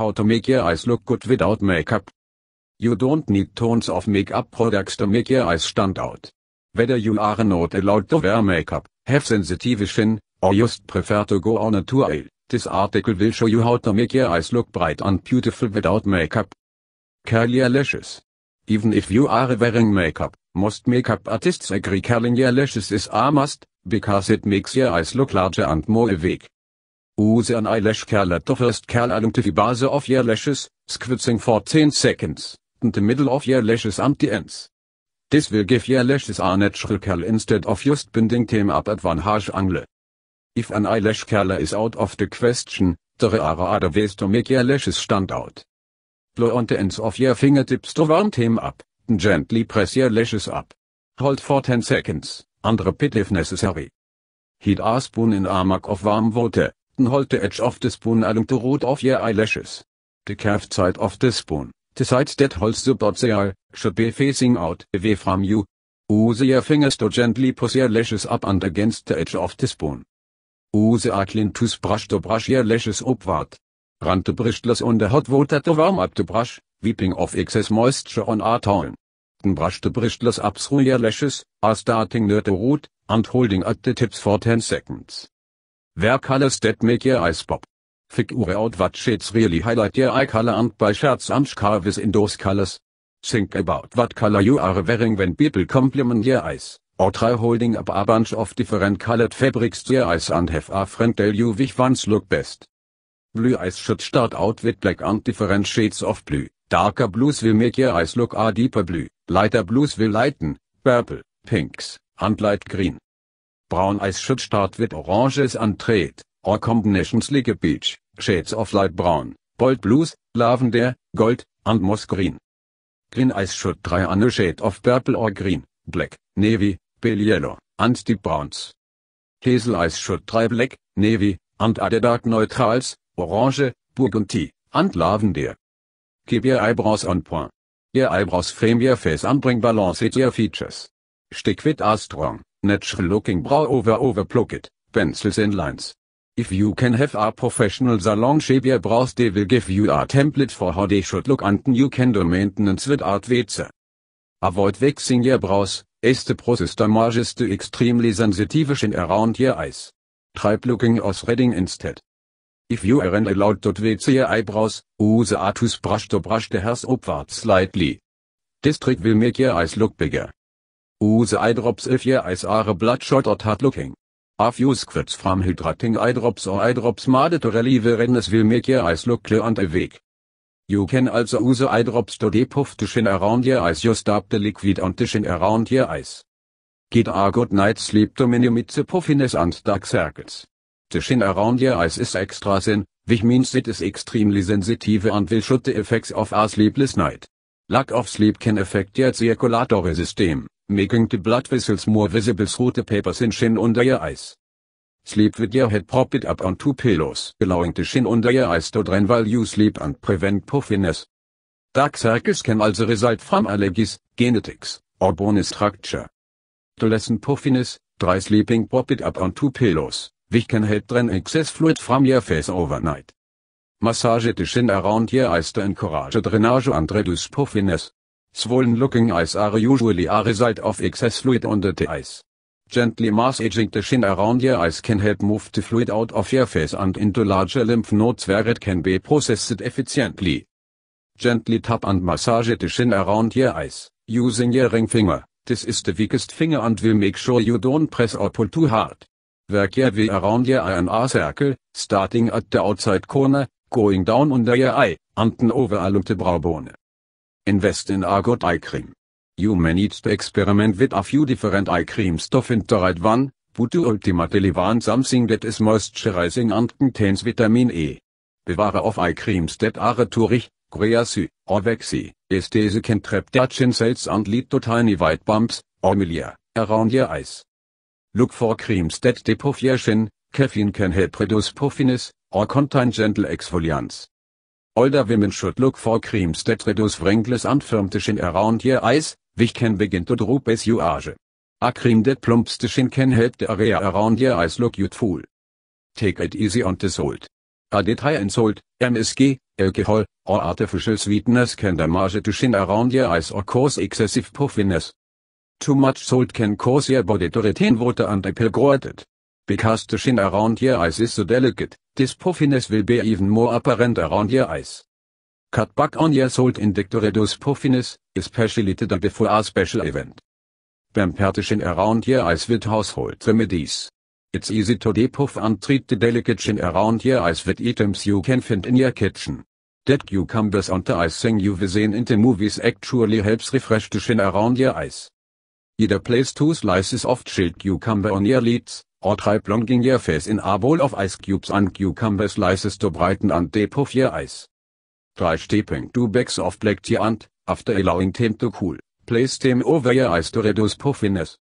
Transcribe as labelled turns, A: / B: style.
A: how to make your eyes look good without makeup. You don't need tons of makeup products to make your eyes stand out. Whether you are not allowed to wear makeup, have sensitive skin, or just prefer to go on a tour, this article will show you how to make your eyes look bright and beautiful without makeup. Curl your lashes. Even if you are wearing makeup, most makeup artists agree curling your lashes is a must, because it makes your eyes look larger and more awake. Use an eyelash curler to first curl along the base of your lashes, squeezing for 10 seconds, and the middle of your lashes and the ends. This will give your lashes a natural curl instead of just binding them up at one harsh angle. If an eyelash curler is out of the question, there are other ways to make your lashes stand out. Blow on the ends of your fingertips to warm them up, and gently press your lashes up. Hold for 10 seconds, and repeat if necessary. Heat a spoon in a mug of warm water, and hold the edge of the spoon along the root of your eyelashes. The curved side of the spoon, the side that holds the dot the eye, should be facing out away from you. Use your fingers to gently push your lashes up and against the edge of the spoon. Use a clean toothbrush to brush your lashes upward. Run the bristles on hot water to warm up the brush, wiping off excess moisture on a towel. Then brush the bristles up through your lashes, are starting near the root, and holding at the tips for 10 seconds. Wear colors that make your eyes pop. Figure out what shades really highlight your eye color and buy shirts and scarves in those colors. Think about what color you are wearing when people compliment your eyes, or try holding up a bunch of different colored fabrics to your eyes and have a friend tell you which ones look best. Blue eyes should start out with black and different shades of blue. Darker blues will make your eyes look a deeper blue, lighter blues will lighten, purple, pinks, and light green. Brown eyes should start with oranges and red, or combinations like peach, shades of light brown, bold blues, lavender, gold, and moss green. Green eyes should try on shade of purple or green, black, navy, pale yellow, and deep browns. Hazel eyes should try black, navy, and other dark neutrals, orange, burgundy, and lavender. Keep your eyebrows on point. Your eyebrows frame your face and bring balance to your features. Stick with a strong, natural looking brow over over it, pencils and lines. If you can have a professional salon shape your brows they will give you a template for how they should look and you can do maintenance without waste. Avoid waxing your brows, as the process damages the extremely sensitive skin around your eyes. Try plucking or threading instead. If you aren't allowed to tweak your eyebrows, use a toothbrush to brush the hairs upwards slightly. This trick will make your eyes look bigger. Use eye drops if your eyes are bloodshot or tired looking. A few squirts from hydrating eye drops or eye drops made to relieve redness will make your eyes look clear and awake. You can also use eye drops to depuff the skin around your eyes just stop the liquid on the skin around your eyes. Get a good night's sleep to minimize the puffiness and dark circles. The skin around your eyes is extra thin, which means it is extremely sensitive and will shoot the effects of a sleepless night. Lack of sleep can affect your circulatory system, making the blood vessels more visible through the paper thin skin under your eyes. Sleep with your head propped up on two pillows, allowing the skin under your eyes to drain while you sleep and prevent puffiness. Dark circles can also result from allergies, genetics, or bone structure. To lessen puffiness, try sleeping propped up on two pillows which can help drain excess fluid from your face overnight. Massage the shin around your eyes to encourage drainage and reduce puffiness. Swollen looking eyes are usually a result of excess fluid under the eyes. Gently massaging the shin around your eyes can help move the fluid out of your face and into larger lymph nodes where it can be processed efficiently. Gently tap and massage the shin around your eyes, using your ring finger. This is the weakest finger and will make sure you don't press or pull too hard. Work your way around your eye in a circle, starting at the outside corner, going down under your eye, and then over along the brow bone. Invest in a good eye cream. You may need to experiment with a few different eye creams to find the right one, but you ultimately want something that is moisturizing and contains vitamin E. Beware of eye creams that are too greasy, or waxy, as these can trap chin cells and lead to tiny white bumps, or milia, around your eyes. Look for creams that depuff your chin, caffeine can help reduce puffiness, or contain gentle exfoliants. Older women should look for creams that reduce wrinkles and firm the around your eyes, which can begin to droop as you age. A cream that plumps the chin can help the area around your eyes look youthful. Take it easy on the salt. added high in salt, MSG, alcohol, or artificial sweetness can damage the skin around your eyes or cause excessive puffiness. Too much salt can cause your body to retain water and appear bloated. Because the skin around your eyes is so delicate, this puffiness will be even more apparent around your eyes. Cut back on your salt intake to reduce puffiness, especially the day before a special event. Beim Partition around your eyes with household remedies. It's easy to depuff and treat the delicate skin around your eyes with items you can find in your kitchen. Dead cucumbers and the ice thing you've seen in the movies actually helps refresh the skin around your eyes. Either place two slices of chilled cucumber on your lids, or try plunging your face in a bowl of ice cubes and cucumber slices to brighten and depuff your eyes. Try steeping two bags of black tea and, after allowing them to cool, place them over your eyes to reduce puffiness.